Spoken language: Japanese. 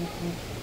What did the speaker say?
Mm-hmm.